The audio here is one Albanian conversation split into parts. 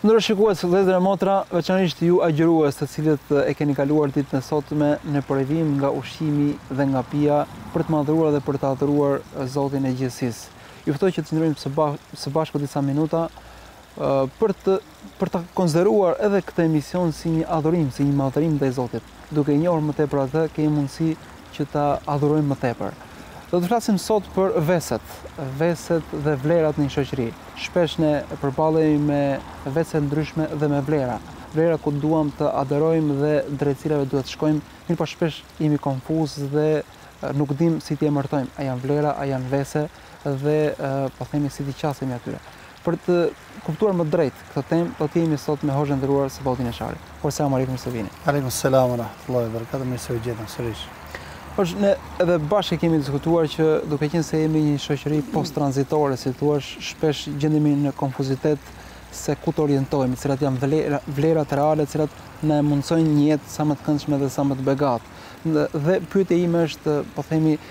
Të nderuar shikues, vëllezër e motra, veçanërisht ju agjërues të cilët e keni kaluar ditën e sotme në privim nga ushqimi dhe nga pija për të madhëruar dhe për të adhuruar Zotin e gjithësisë. Ju ftoj që të qëndrojmë së, ba së bashku disa minuta për të për të konsideruar edhe këtë emision si një adhurim, si një madhërim ndaj Zotit. Duke e njohur më tepër atë, kemi mundësi që ta adhurojmë më tepër. Do të flasim sot për veset, veset dhe vlerat në një shoqëri. Shpesh ne përballemi me vese të ndryshme dhe me vlera. Vlera ku duam të aderojmë dhe drejt cilave duhet të shkojmë, mirëpo shpesh jemi konfuzë dhe nuk dimë si t'i emërtojmë. A janë vlera, a janë vese? dhe po themi si t'i qasemi atyre. Për të kuptuar më drejtë këtë temë, do të jemi sot me hoxhën e nderuar Sabaudin Jashari. Por selam aleikum mirë se vini. Aleikum selam wa rahmetullahi wa barakatuh. Mirë se ju gjetëm sërish. Por ne edhe bashkë kemi diskutuar që duke qenë se jemi një shoqëri post tranzitore, si të thuash, shpesh gjendemi në konfuzitet se ku të orientohemi, cilat janë vlera, vlerat reale, cilat na e mundësojnë një jetë sa më të këndshme dhe sa më të begatë. Dhe pyetja ime është, po themi,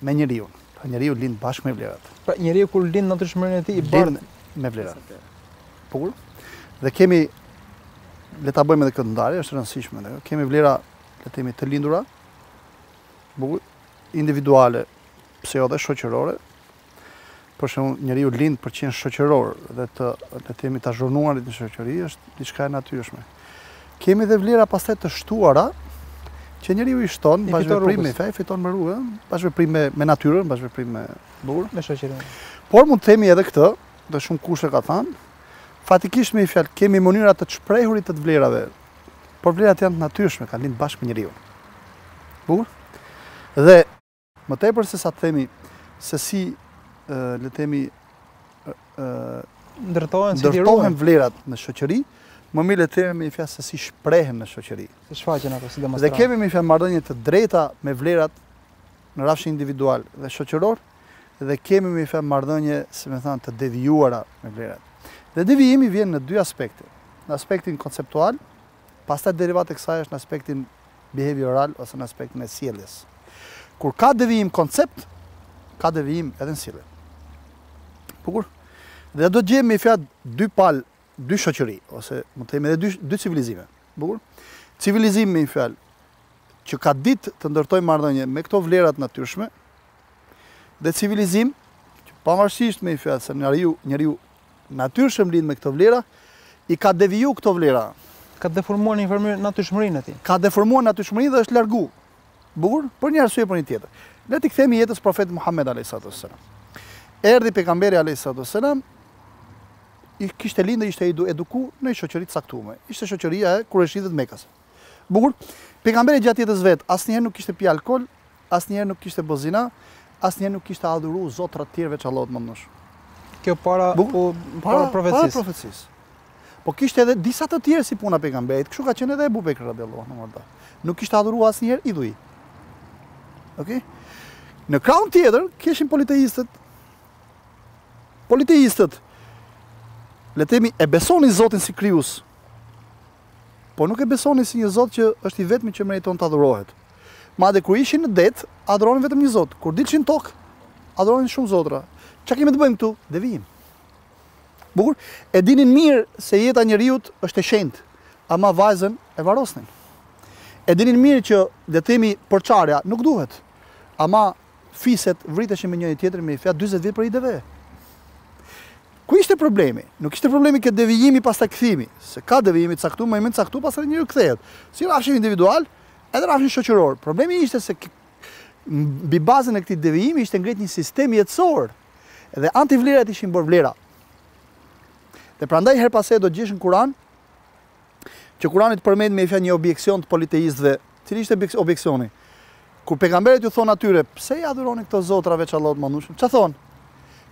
Me njeriun. Pra njeriu lind bashkë me vlerat. Pra njeriu kur lind në natyrshmërinë e tij i bardhë. Lind me vlera. Bukur. Dhe kemi le ta bëjmë edhe këtë ndarje, është e rëndësishme ne. Kemi vlera, le të themi, të lindura. Bukur. Individuale, pse jo dhe shoqërore. Për shembull, njeriu lind për të qenë shoqëror dhe të, le të themi, të azhurnuarit në shoqëri është diçka e natyrshme. Kemi dhe vlera pastaj të shtuara që njeriu i shton në bashkëveprim, me fjalë, i fiton me rrugë, bashkëveprim me, me natyrën, bashkëveprim me, bukur. Me shoqërinë. Por mund të themi edhe këtë, dhe shumëkush e ka thënë, faktikisht me një fjalë, kemi mënyra të shprehurit të të vlerave, por vlerat janë të natyrshme, kanë lind bashkë me njeriun. Bukur. Dhe Më tepër se sa të themi se si le të themi ndërtohen si ndërtohen vlerat në shoqëri, më mirë le të themi me një fjalë se si shprehen në shoqëri. Si shfaqen ato si demonstrohen. Dhe kemi me fjalë marrëdhënie të drejta me vlerat në rrafshin individual dhe shoqëror dhe kemi me një fjalë marrëdhënie, si me thënë, të devijuara me vlerat. Dhe devijimi vjen në dy aspekte. Në aspektin konceptual, pastaj derivat e kësaj është në aspektin bihevioral ose në aspektin e sjelljes. Kur ka devijim në koncept, ka devijim edhe në sjellje. Bukur. Dhe do të gjejmë me një fjalë dy palë, dy shoqëri ose le të themi edhe dy dy civilizime. Bukur. Civilizim me një fjalë që ka ditë të ndërtojë marrëdhënie me këto vlera të natyrshme dhe civilizim që pavarësisht me një fjalë se njeriu njeriu natyrshëm lind me këto vlera, i ka deviju këto vlera. Ka deformuar në një farë mënyre natyrshmërinë e tij. Ka deformuar natyrshmërinë dhe është largu. Bukur, për një arsye për një tjetër. Le t'i kthemi jetës profet Muhammed alayhis salam. Erdhi pejgamberi alayhis salam kishte lindë, ishte eduku në një shoqëri të caktuar. Ishte shoqëria e Kureshitëve të Mekës. Bukur. Pejgamberi gjatë jetës së vet asnjëherë nuk kishte pi alkool, asnjëherë nuk kishte bo zina, asnjëherë nuk kishte adhuru zotëra të tjerë veç Allahut të Madhnushëm. Kjo para po para profecisë. Para profecisë. Po kishte edhe disa të tjerë si puna pejgamberit, kështu ka qenë edhe Abu Bekr radiallahu anhu wa arda. Nuk kishte adhuru asnjëherë idhuj. Okej. Okay? Në krahun tjetër ishin politeistët. Politeistët le të themi e besonin Zotin si krijues, Po nuk e besonin si një Zot që është i vetmi që meriton të adhurohet. Madje kur ishin në det, adhuronin vetëm një Zot. Kur dilshin n'tokë, adhuronin shumë zotra. Çka kemi të bëjmë këtu? Devijim. Bukur. E dinin mirë se jeta e njeriut është e shenjtë, ama vajzën e varrosnin. E dinin mirë që le të themi përçarja nuk duhet. Ama Fiset vriteshin me njëri tjetrin me ni fjalë 40 vjet për ni deve. Ku ishte problemi? Nuk ishte problemi te devijimi pastaj kthimi, se ka devijim të caktu, në ni moment caktu pastaj njeriu kthehet. Si n'rrafshin individual, edhe n'rrafshin shoqëror. Problemi ishte se mbi bazën e këtij devijimi ishte ngrit një sistem jetësor, edhe antivlerat ishin bërë vlera. Dhe prandaj herë pas here do gjesh në Kuran, që Kurani të përmend me ni fjalë një objeksion të politeistëve, cili ishte objeksioni? Kur pejgamberët ju thonë atyre, pse i adhuroni këto zotra veç Allahut të Madhnushëm? Çfarë thonë?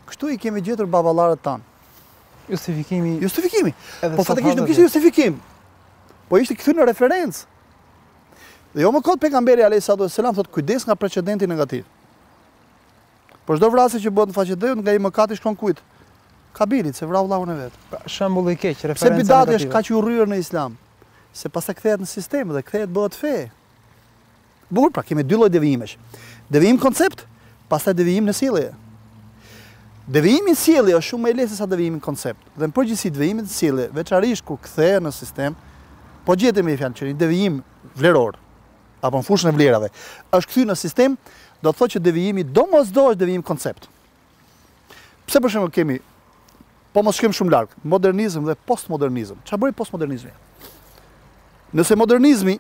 Kështu i kemi gjetur baballarët tanë. Justifikimi. Justifikimi. Po faktikisht nuk ishte justifikim. Po ishte kthy në referencë. Dhe jo më kot pejgamberi alayhi salatu wasalam thotë kujdes nga precedenti negativ. Për çdo vrasje që bëhet në faqe të dheut nga ni mëkat i shkon kujt? Kabilit, se vrau vllahun e vet. Shembull i keq, referenca negative. Pse bidati është kaq i urryer në Islam? Se pastaj kthehet në sistem dhe kthehet bëhet fe. Bukur, pra kemi dy lloj devijimesh. Devijim në koncept, pastaj devijim në sjellje. Devijimi në sjellje është shumë më i lehtë se sa devijimi në koncept. Dhe në përgjithësi devijimi në sjellje, veçanërisht kur kthehet në sistem, po gjete me ni fjalë që një devijim vleror, apo në fushën e vlerave, është kthyer në sistem, do të thotë që devijimi domosdo është devijim në koncept. Pse për shembull kemi po mos shkojmë shumë larg, modernizëm dhe postmodernizëm. Çfarë bëri postmodernizmi? Nëse modernizmi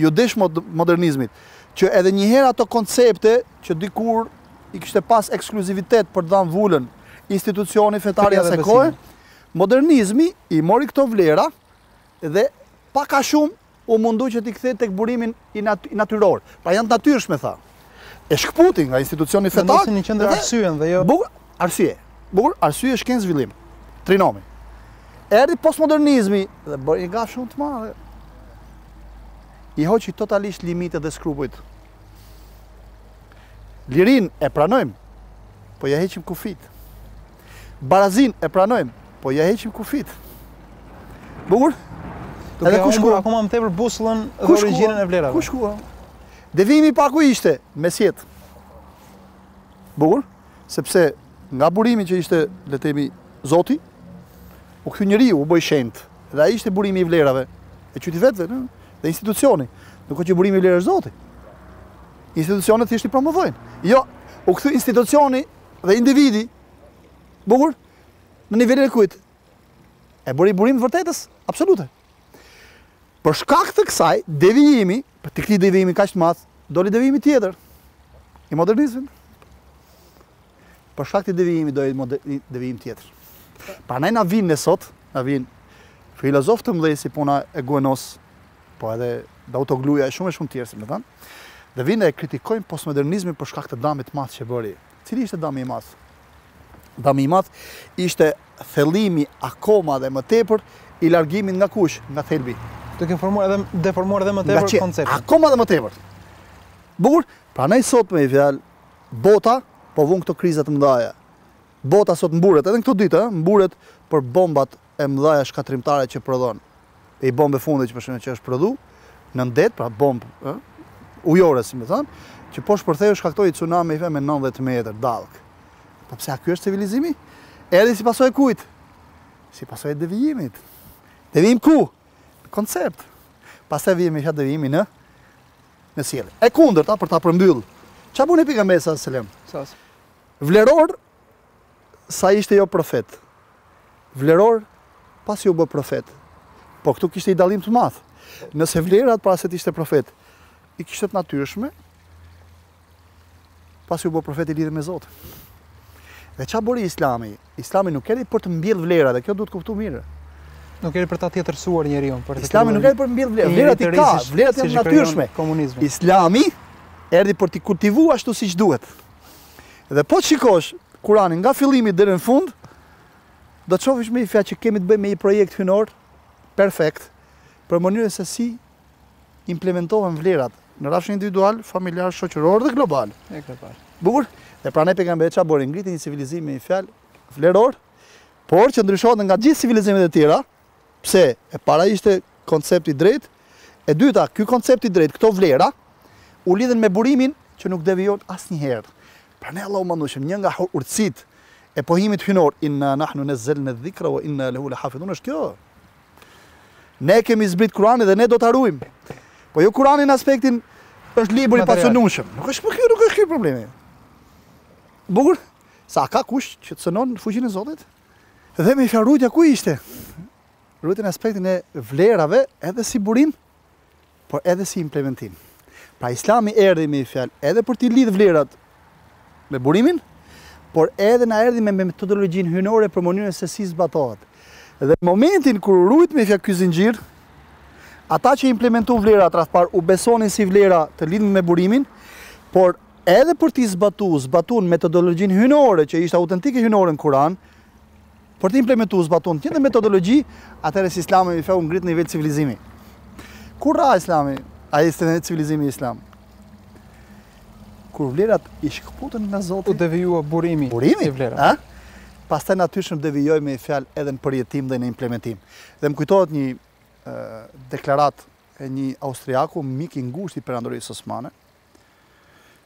iu desh modernizmit, që edhe një herë ato koncepte që dikur i kishte pas ekskluzivitet për të dhënë vulën institucioni fetar i asaj kohe, modernizmi i mori këto vlera dhe pak a shumë u mundu që t'i kthejë tek burimi i natyror. Pra janë të natyrshme, tha. E shkëputi nga institucioni fetar. Vendosin në qendër arsyen dhe jo. Bukur, arsye. Bukur, arsye shkencë zhvillim. Trinomi. Erdhi postmodernizmi dhe bëri një gafë shumë të madhe. I hoqi totalisht limitet dhe skrupujt. Lirinë e pranojmë, po ia heqim kufijtë. Barazinë e pranojmë, po ia heqim kufijtë. Bukur? Duke Edhe ku shkuam akoma më tepër busullën dhe origjinën e vlerave. Ku shkuam? Devijimi pa ku ishte me sjet. Bukur? Sepse nga burimi që ishte le të themi Zoti u kthy njeriu, u bë shenjt. Dhe ai ishte burimi i vlerave e qyti vetë dhe, dhe institucioni. Nuk qe burimi i vlerës Zoti. Institucionet thjesht i promovojnë. Jo, u kthy institucioni dhe individi, bukur, në nivelin e kujt, e bëri burim të vërtetës, absolute. Për shkak të kësaj, devijimi, për të këtij devijimi kaq të madh, doli devijimi tjetër, i modernizmit. Për shkak të devijimi, doli devijim tjetër. Prandaj na vijnë sot, na vijnë filozofë të mdhenj si puna e Guenos, po edhe Dautogluja e shumë e shumë tjerë, si me thënë, dhe vijnë e kritikojnë postmodernizmin për shkak të damit të madh që bëri. Cili ishte dami i madh? Dami i madh ishte thellimi akoma dhe më tepër i largimit nga kush, nga thelbi. Të kemë formuar edhe, deformuar edhe më tepër konceptin. Nga që, akoma dhe më tepër. Bukur, prandaj sot me një fjalë, bota po vun këto kriza të mdhaja. Bota sot mburret, edhe në këto ditë ë, mburret për bombat e mëdhaja shkatërrimtare që prodhon. E një bombë e fundit që për shembull që është prodhu nën det, pra bombë ë ujore si me thënë, që po shpërtheu shkaktoi tsunami me 90 metër dallgë. Po pse a ky është civilizimi? Erdhi si pasojë e kujt? Si pasojë e devijimit. Devijim ku? Në koncept. Pastaj vjen me çat devijimi në në sjellje. E kundërta për ta përmbyll. Çfarë bën pejgamberi sallallahu alajhi wasallam? Vleror sa ishte jo profet. Vleror pasi u bë profet. Po këtu kishte një dallim të madh. Nëse vlerat para se të ishte profet, i kishte të natyrshme, pasi u bë profet i lidhi me Zotin. Dhe qa bëri islami? Islami nuk erdhi për të mbjellë vlerat, dhe kjo duhet kuptu mirë. Nuk erdhi për ta tjetërsuar njeriun. Për islami nuk erdhi për të mbjellë vlerat, vlerat i ka, vlerat janë natyrshme. Islami erdhi për t'i kultivu ashtu siç duhet. Dhe po të shikosh Kur'anin nga fillimi deri në fund, do të shohësh me një fjalë që kemi të bëjmë me një projekt hyjnor perfekt për mënyrën se si implementohen vlerat në rrafshin individual, familjar, shoqëror dhe global. E ka parë. Bukur. Dhe prandaj pejgamberi ça bëri ngriti një civilizim me një fjalë vleror, por që ndryshohet nga gjithë civilizimet e tjera, Pse, e para ishte koncepti i drejtë, e dyta, ky koncept i drejtë, këto vlera, u lidhen me burimin që nuk devijon asnjëherë. Prandaj Allahu i Madhërishëm, një nga urtësitë e pohimit hyjnor, inna nahnu nazzalna dhikra wa inna lahu lahafidhun, është kjo. Ne kemi zbrit Kur'anin dhe ne do ta ruajmë. Po jo Kur'ani në aspektin është libër i pacenueshëm. Nuk është po kjo, nuk është kjo problemi. Bukur. S'ka kush që cenon fuqinë e Zotit? Dhe me një fjalë rujtja ku ishte? Rujtja në aspektin e vlerave edhe si burim, por edhe si implementim. Pra islami erdi me një fjalë edhe për t'i lidhë vlerat me burimin, por edhe na erdi me metodologjinë hyjnore për mënyrën se si zbatohet. Dhe në momentin kur u rujt me një fjalë ky zinxhir, ata që implementuan vlerat të parët u besonin si vlera të lidhme me burimin, por Edhe për t'i zbatu, zbatun metodologjin hyjnore që ishte autentike hyjnore në Kuran, për t'i implementu, zbatun të njëjtën metodologji, atëherë si Islami si fe u ngrit në nivel civilizimi. Kur ra Islami, a siç është civilizimi islam. Kur vlerat i shkëputën nga Zoti, u devijua burimi. Burimi i vlerave. Ëh? Pastaj natyrshëm devijoi me një fjalë edhe në përjetim dhe në implementim. Dhe më kujtohet një deklaratë e një austriaku, mik i ngushtë i Perandorisë Osmane,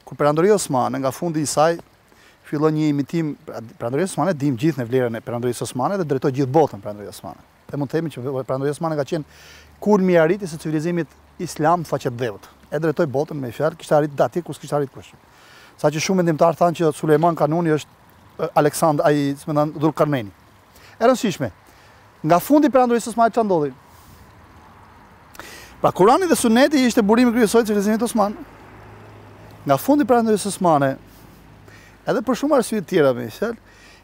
Kur Perandoria Osmane nga fundi i saj filloi një imitim, pra, Perandoria Osmane dimë gjithë ne vlerën e Perandorisë Osmane dhe drejtoi gjithë botën Perandoria Osmane. Dhe mund të themi që Perandoria Osmane ka qenë kulmi i arritjes së civilizimit islam në faqe të dheut. E drejtoi botën me një fjalë, kishte arrit aty ku s'kishte arrit kush. Sa që shumë mendimtarë thanë që Sulejman Kanuni është Aleksandr, ai, si me thënë, Dhulkarneni. E rëndësishme. Nga fundi i perandorisë osmane çfarë ndodhi? Pra Kurani dhe Sunneti ishte burimi kryesor i civilizimit osman. Nga fundi i perandorisë osmane, edhe për shumë arsye të tjera më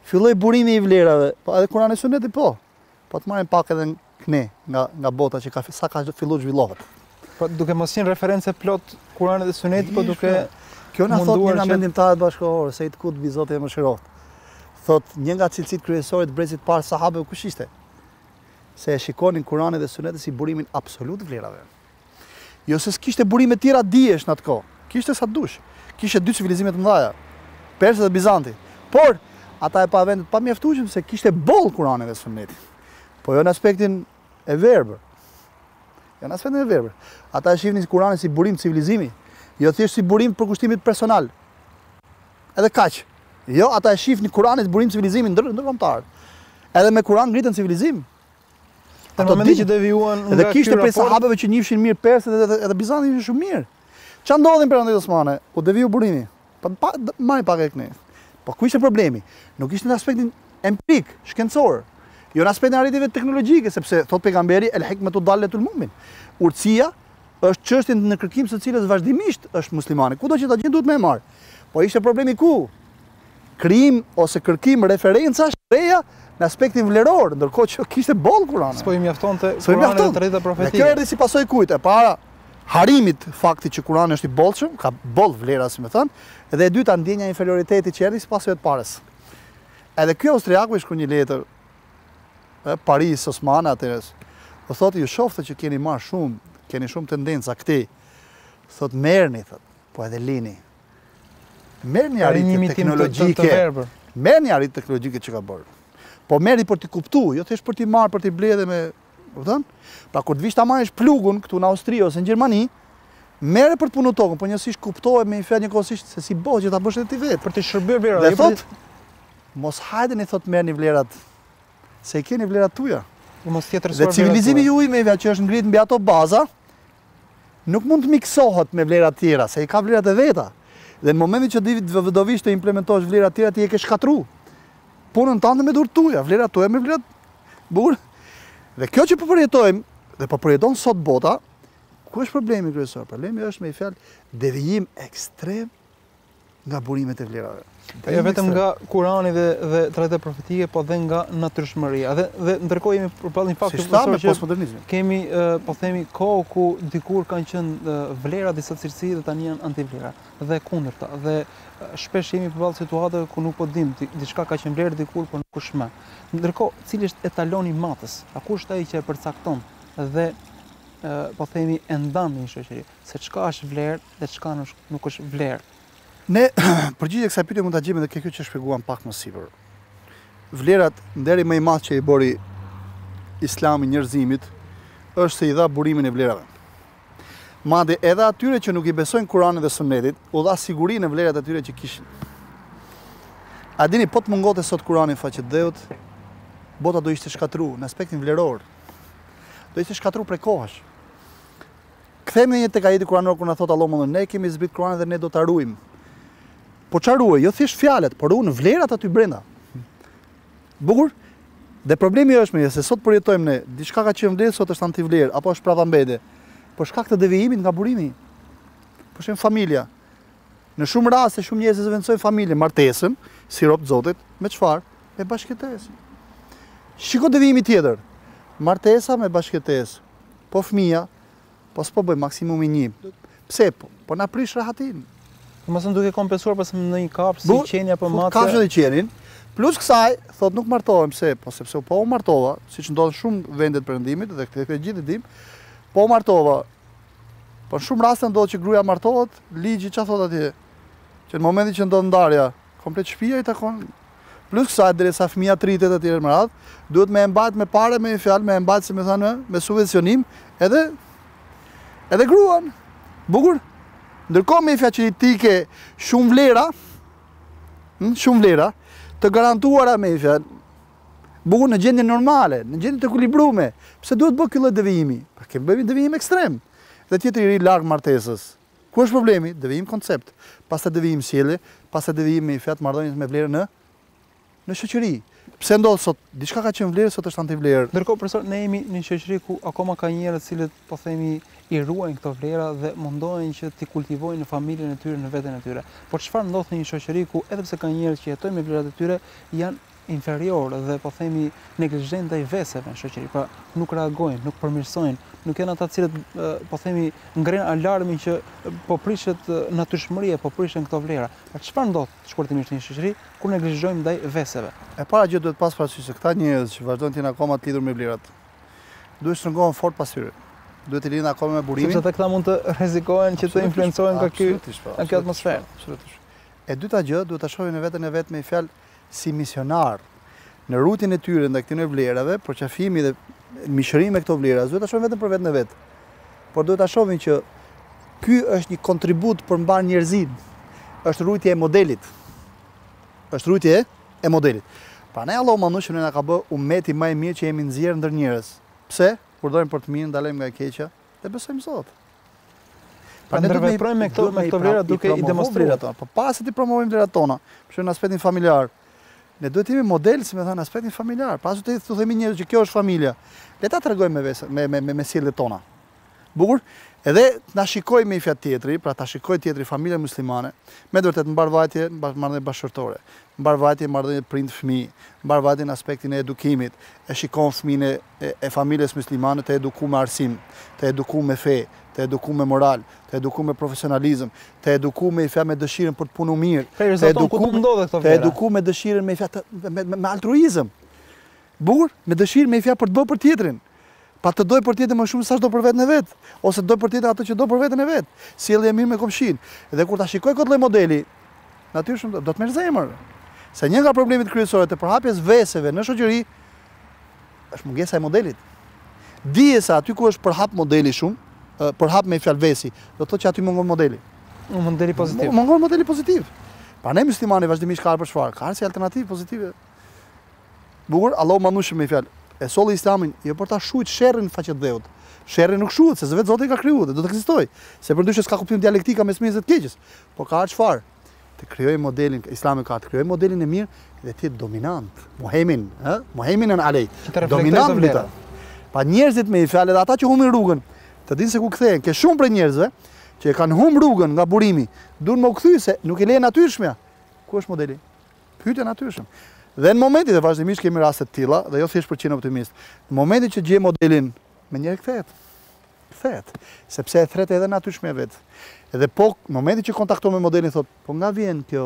filloi burimi i vlerave, po edhe Kurani dhe Sunneti po. Po të marrim pak edhe këne nga nga bota që sa ka fillu zhvillohet. Po duke mos qenë referencë të plotë Kur'ani dhe Suneti, po duke kjo na thotë një nga mendimtarët bashkëkohorë, Sejid Kutbi Zoti e mëshiroftë. Thotë një nga cilësitë kryesore të brezit të parë sahabëve kush ishte? Se e shikonin Kur'anin dhe Sunetin si burimin absolut të vlerave. Jo se s'kishte burime tjera dijesh në atë kohë. Kishte sa dush. Kishte dy civilizime të mëdha. Persët dhe Bizanti. Por ata e panë vetes të mjaftueshëm se kishin boll Kur'anin dhe Sunnetin. Po jo në aspektin e verbër. Jo në aspektin e verbër. Ata e shihnin Kur'anin si burim civilizimi, jo thjesht si burim të përkushtimit personal. Edhe kaq. Jo, ata e shihnin Kur'anin si burim civilizimi ndër ndërkombëtar. Edhe me Kur'an ngritën civilizim. Ato dit që devijuan nga ky raport. Dhe kishte prej sahabeve që njifshin mirë Persët edhe edhe Bizantin i njifshin shumë mirë. Çfarë ndodhi në Perandorinë Osmane? U deviu burimi. Po pa më pak e kënaqë. Po ku ishte problemi? Nuk ishte në aspektin empirik, shkencor. Jo në aspektin e arritjeve teknologjike, sepse thot Pejgamberi el hikmatu dalletul mu'min. Urtësia është çështje në kërkim së cilës vazhdimisht është muslimani. Kudo që ta gjen duhet me e marr. Po ishte problemi ku? krijim ose kërkim referencash të reja në aspektin vleror, ndërkohë që kishte boll Kur'ani. S'po i mjaftonte Kur'ani tradita profetike. Kjo erdhi si pasojë kujt? E para, harrimi i faktit që Kur'ani është i bollshëm, ka boll vlera si me thën, dhe e dyta ndjenja e inferioritetit që erdhi si pasojë e të parës. Edhe ky austriaku i shkruan një letër parisë osmane atëherë. U thotë ju shof që keni marr shumë, keni shumë tendenca këtej. Thot merrni thot, po edhe lini. Merrni arritjet teknologjike, merrni arritjet teknologjike që ka bërë. Po merrni për t'i kuptu, jo thjesht për t'i marrë, për t'i ble dhe me... Vëdhën? Pra kur të vish ta marrësh plugun këtu në Austria ose në Gjermani, merre për të punu tokën, po nis e kupto me një fjalë njëkohësisht se si bëhet që ta bësh dhe ti vetë. Për t'i shërbyer vlerës. Dhe jo thot, mos hajdeni thot merrni vlerat, se i keni vlerat tuja. Dhe civilizimi juj me një fjalë që është ngritë mbi ato baza, Nuk mund të miksohet me vlera tjera, se i ka vlerat e veta. Dhe në momentin që do mundohesh të implementosh vlera tjera, ti e ke shkatrru punën tande me dur tuja, vlerat tuja me vlerat bur. Dhe kjo që po përjetojmë, dhe po përjeton sot bota, ku është problemi kryesor? Problemi është me një fjalë devijim ekstrem nga burimet e vlerave. Po jo vetëm nga Kurani dhe dhe tradita profetike, po dhe nga natyrshmëria. Dhe dhe ndërkohë jemi përballë një fakti të rëndë që kemi po themi kohë ku dikur kanë qenë vlera disa cilësi dhe tani janë antivlera dhe e kundërta. Dhe shpesh jemi përballë situatave ku nuk po dim diçka ka qenë vlerë dikur, por nuk është më. Ndërkohë, cili është etaloni matës? A kush është ai që e përcakton dhe po themi e ndan në një shoqëri? se çka është vlerë dhe çka nuk është vlerë. Një përgjigje kësaj pyetje mund ta gjejmë edhe te kjo që shpjeguam pak më sipër. Vlerat nderi më i madh që i bëri Islami njerëzimit është se i dha burimin e vlerave. Madje edhe atyre që nuk i besojnë Kur'anit dhe Sunnetit, u dha siguri në vlerat e tyre që kishin. A dini po të mungote sot Kur'ani në faqe të dheut, bota do ishte shkatrru në aspektin vleror. Do ishte shkatrru prej kohësh. Kthehemi edhe një tek ajeti kuranor kur na thotë Allahu që ne kemi zbrit Kur'anin dhe ne do ta ruajmë. Po çfarë ruaj? Jo thjesht fjalët, por edhe vlerat aty brenda. Bukur. Dhe problemi është me një fjalë se sot përjetojmë ne, diçka ka qenë vlerë sot është antivlerë apo është prapambetje. Për shkak të devijimit nga burimi. Për shembull familja. Në shumë raste shumë njerëz e zëvendësojnë familjen, martesën, si rob të Zotit, me çfarë? Me bashkëjetesë. Shiko devijimi tjetër. Martesa me bashkëjetesë. Po fëmija, po s'po bëj maksimumi një. Pse po? Po na prish rahatin. Më thënë duke kompensuar pas në një kapë, si qenja për matë... Kapë dhe qenin, plus kësaj, thot nuk martohem, se, po sepse po u martova, si që ndodhë shumë vende të perëndimit, dhe këtë e këtë të gjithë e dimë, po u martova, po në shumë raste ndodh që gruja martohet, ligji ç'thotë atje, që në momentin që ndodhë ndarja, komplet shpia i takon, Plus kësaj, derisa fëmija të rritet etj me radhë, duhet me e mbajt me pare me një fjalë, me e mbajt si me thënë me subvencionim edhe edhe gruan. Bukur. Ndërkohë me një fjalë që ti ke shumë vlera, hm, shumë vlera të garantuara me një fjalë bukur në gjendje normale, në gjendje të ekuilibrume. Pse duhet bë ky lloj devijimi? Pra kemi bë devijim ekstrem. Dhe tjetri i ri larg martesës. Ku është problemi? Devijim koncept, pastaj devijim sjellje, pastaj devijim me një fjalë të marrëdhënies me vlerën në shoqëri. Pse ndodh sot, diçka ka qenë vlerë, sot është antivlerë. Ndërkohë profesor, ne jemi në një shoqëri ku akoma ka njerëz të cilët po themi i ruajnë këto vlera dhe mundohen që t'i kultivojnë në familjen e tyre, në veten e tyre. Por çfarë ndodh në një shoqëri ku edhe pse ka njerëz që jetojnë me vlerat e tyre, janë inferiorë dhe po themi neglizhentë ndaj veseve në shoqëri. Pra, nuk reagojnë, nuk përmirësojnë, nuk janë ata të cilët po themi ngrenë alarmin që po prishet natyrshmëria, po prishen këto vlera. Pra, çfarë ndodh shkurtimisht në një shoqëri kur neglizhojmë ndaj veseve? E para gjë duhet pas parasysh se këta njerëz që vazhdojnë të jenë akoma të lidhur me vlerat, duhet të shtrëngohen fort pas tyre. Duhet të lidhen akoma me burimin. Sepse ata këta mund të rrezikohen që të influencohen nga ky, po, nga kjo atmosferë. Absolutisht. E dyta gjë, duhet ta shohin veten e vet me një fjalë si misionarë në rujtjen e tyre ndaj këtyre vlerave, përqafimi dhe mishërimi me këto vlera, s'duhet ta shohin vetëm për veten e vet. Por duhet ta shohin që ky është një kontribut për mbarë njerëzinë. Është rujtje e modelit. Është rujtje e modelit. Pra ne Allahu xh.sh. ne na ka bë umeti më i mirë që jemi nxjerrë ndër njerëz. Pse? Urdhërojmë për të mirë, ndalojmë nga e keqja, Dhe besojmë Zot. Pra ne ndërveprojmë me këto me këto vlera duke i demonstruar ato. Po para se t'i promovojmë vlerat tona, për në aspektin familjar. Ne duhet të jemi model, si me thënë, aspektin familjar. Pastaj t'u themi njerëzve që kjo është familja. Le ta tregojmë me me me me, me sjelljet tona. Bukur. Edhe të na shikojë me një fjalë tjetri, pra ta shikojë tjetri familja muslimane, me të vërtetë mbarëvajtje në marrëdhënie bashkëshortore, mbarëvajtje në marrëdhënie prind fëmijë, mbarëvajtje në aspektin e edukimit, e shikon fëmijën e familjes myslimane të edukuar me arsim, të edukuar me fe, të edukuar me moral, të edukuar me profesionalizëm, të edukuar me fjalë me dëshirën për të punuar mirë, të edukuar të edukuar me dëshirën me fjalë me, me, altruizëm. Bukur, me dëshirën me fjalë për të bërë për tjetrin. Pra të doj për tjetrin më shumë sa ç'do për veten e vet, ose doj për tjetrin atë që do për veten e vet. Sjellje e mirë me komshinë. Dhe kur ta shikoj këtë lloj modeli, natyrshëm do të merr zemër. Se një nga problemet kryesore të përhapjes veseve në shoqëri është mungesa e modelit. Dije se aty ku është përhap modeli shumë, përhap me fjalë vesi, do të thotë që aty mungon modeli. Modeli pozitiv. Mungon modeli pozitiv. Pra ne muslimani vazhdimisht ka për çfarë? Ka si alternativë pozitive. Bukur, Allahu xhelle shanuhu me fjalë. E solli Islamin jo për ta shujt sherrin faqes dheut. Sherri nuk shuhet se vetë Zoti ka krijuar dhe do të ekzistojë. Se përndryshe s'ka kuptim dialektika mes mirës dhe të keqes. Po ka çfarë? të krijojë modelin islami ka të krijojë modelin e mirë dhe t'jetë dominant muhejmin ë muhejminen alejhi dominant me ta pa njerëzit me fjalë dhe ata që humbin rrugën të dinë se ku kthehen ke shumë prej njerëzve që e kanë humb rrugën nga burimi duan me u kthy se nuk e lenë natyrshmja ku është modeli pyet natyrshëm dhe në momentin e vazhdimisht kemi raste të tilla dhe jo thjesht për qenë optimist në momentin që gjej modelin menjëherë kthehet Kthehet, sepse e thret edhe natyrshmja vet. Edhe po në momentin që kontakton me modelin thot, po nga vjen kjo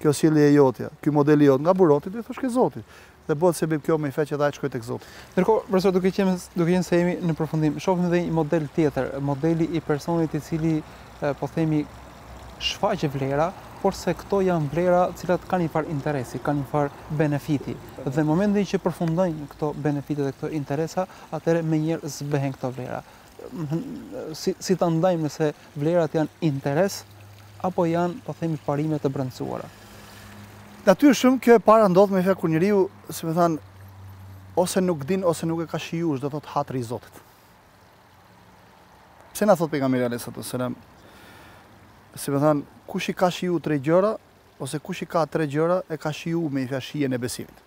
kjo sjellje e jotja, ky model i jot nga buroti, do i thush ke Zoti. Dhe bëhet se kjo me fjalë që dhe ai shkon tek Zoti. Ndërkohë, profesor duke qenë duke qenë se jemi në përfundim, shohim edhe një model tjetër, modeli i personit i cili po themi shfaq vlera, por se këto janë vlera cilat kanë një farë interesi, kanë një farë benefiti. Dhe në momentin që përfundojnë këto benefite dhe këto interesa, atëherë menjëherë zbehen këto vlera. Si, si ta ndajmë nëse vlerat janë interes, apo janë, po themi, parime të brendësuara. Natyrshëm, kjo e para ndodhë me fjalë kur njeriu, si me thanë, ose nuk din, ose nuk e ka shiju, ç'do thotë hatri i Zotit. Pse na thotë pejgamberi alayhi salatu selam? Si me thanë, kush i ka shiju tre gjëra, ose kush i ka tre gjëra, e ka shiju me një fjalë shijen e besimit.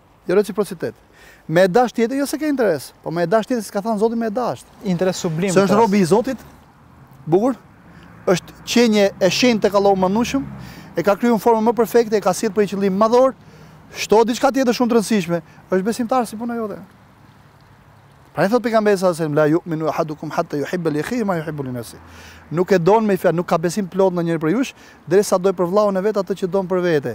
Jo reciprocitet. Me e dash tjetrin, jo se ke interes, po me e dash tjetrin, se ka thënë Zoti me e dash. Interes sublim. Se është robi i Zotit, bukur, është qenje e shenjtë tek Allahu xhelle shanuhu, e ka krijuar në formën më perfekte, e ka sjell për një qëllim madhor. Shto diçka tjetër shumë të rëndësishme, është besimtar si puna jote. Pra e thot pejgamberi sa selam la yu'minu ahadukum hatta yuhibba li akhihi ma yuhibbu li nafsi. Nuk e don me fjalë, nuk ka besim plotë asnjëri prej jush, derisa doj për vëllaun e vet atë që don për vete.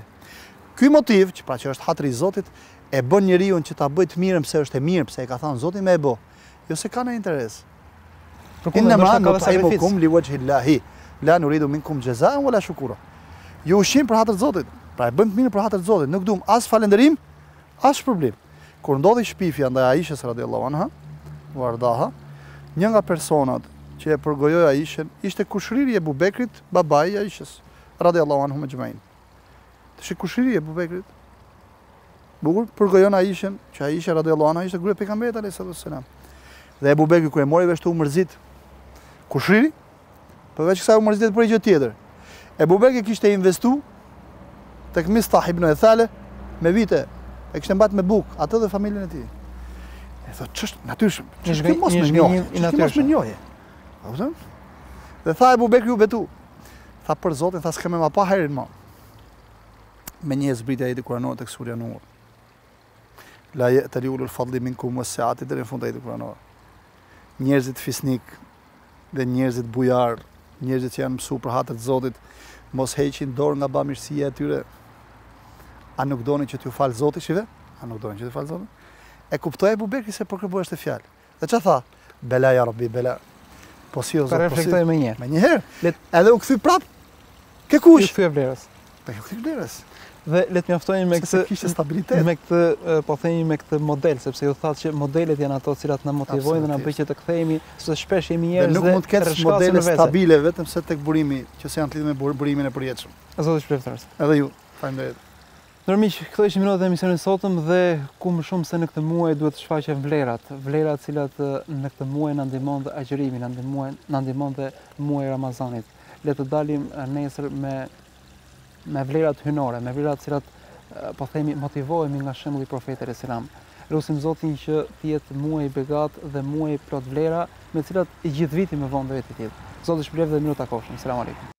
Ky motiv, që pra që është hatri i Zotit, e bën njeriun që ta bëjë të mirën pse është e mirë, pse e ka thënë Zoti me e bo. Jo se ka një interes. Përkundër, Innema nut'imukum li vexhhil-lahi. La nuridu minkum xhezaen ve la shukura. Ju ushqejmë për hatër të Zotit. Pra e bëjmë të mirën për hatër të Zotit. Nuk dumë as falënderim, as shpërblim. Kur ndodhi shpifja ndaj Aishës radiallahu anha, ve erdaha, një nga personat që e përgojoi Aishën, ishte kushëriri i Ebu Bekrit, babait të Aishës, radiallahu anhum exhmain. Tashi kushëriri i Ebu Bekrit, bukur, përgojon Aishen, që Aishja radiallahu anha ishte gruja e pejgamberit alayhi salatu wasalam. Dhe Ebu Bekri kur e mori vesh u mërzit, kushëriri, përveç kësaj u mërzit për një gjë tjetër. Ebu Bekri kishte investu tek Mistah ibn Ethathe me vite e kishte mbat me bukë atë dhe familjen e tij. E thotë që është e natyrshme, ç'është kjo mosmirënjohje. Ç'është kjo mosmirënjohje. A vëzëm? Dhe tha Ebu Bekri u betu. Tha për zotin, tha s'ke me ma pa hajrin ma. Menjëherë zbriti ajeti kuranor tek surja Nur. La je'teli ulul fadli minkum ves-seati dhe në fund të ajetit kuranor. Njerëzit fisnik dhe njerëzit bujar, njerëzit që janë mësu për hatër të zotit, mos heqin dorë nga bamirësia e tyre. A nuk doni që t'ju falë Zoti juve? A nuk doni që t'ju falë zotit? E kuptoi Ebu Bekri se për kë bëhesh fjalë. Dhe çfarë tha? Bela ja rabbi, bela. Po si o Zot, po si. Reflektoi menjëherë. Menjëherë. Let... Edhe u kthy prapë, ke kush? Iu kthye vlerës. Prapë iu kthye vlerës. Dhe le të mjaftohemi me këtë... Kishte stabilitet. Me këtë, po themi me këtë model, sepse ju thatë që modelet janë ato të cilat na motivojnë dhe na bëjnë që të kthehemi, se shpesh jemi njerëz dhe... Dhe nuk mund të ketë modele stabile, vetëm se tek burimi, nëse janë të lidhur me burimin e përjetshëm. Zoti ju shpërbleftë. Edhe ju, falem Nderuar miq, këto ishin minutat e emisionit të sotëm dhe ku më shumë se në këtë muaj duhet të shfaqen vlerat, vlera të cilat në këtë muaj na ndihmon dhe agjërimi, na ndihmon, na ndihmon dhe muaji i Ramazanit. Le të dalim nesër me, me vlerat hyjnore, me vlera të cilat po themi motivohemi nga shembulli i profetit alejhi selam. Lusim Zotin që të jetë muaj i begatë dhe muaj plot vlera, me të cilat i gjithë viti më vonë do të jetë i tillë. Zoti ju shpërbleftë dhe mirë u takofshim. Selam alejkum.